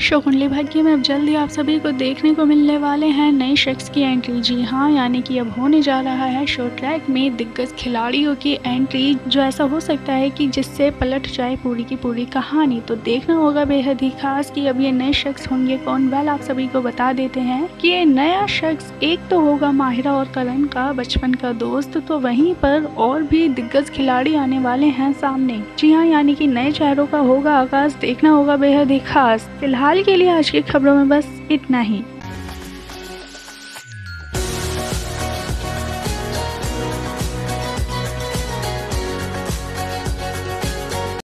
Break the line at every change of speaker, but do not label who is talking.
Show Kundali Bhagya में अब जल्दी आप सभी को देखने को मिलने वाले हैं नए शख्स की एंट्री जी हाँ यानी कि अब होने जा रहा है शो ट्रैक में दिग्गज खिलाड़ियों की एंट्री जो ऐसा हो सकता है कि जिससे पलट जाए पूरी की पूरी कहानी। तो देखना होगा बेहद ही खास कि अब ये नए शख्स होंगे कौन। वेल आप सभी को बता देते हैं कि ये नया शख्स एक तो होगा माहिरा और करण का बचपन का दोस्त तो वहीं पर और भी दिग्गज खिलाड़ी आने वाले हैं सामने। जी हाँ यानी कि नए चेहरों का होगा आगाज़। देखना होगा बेहद ही खास। फ़िलहाल के लिए आज की खबरों में बस इतना ही।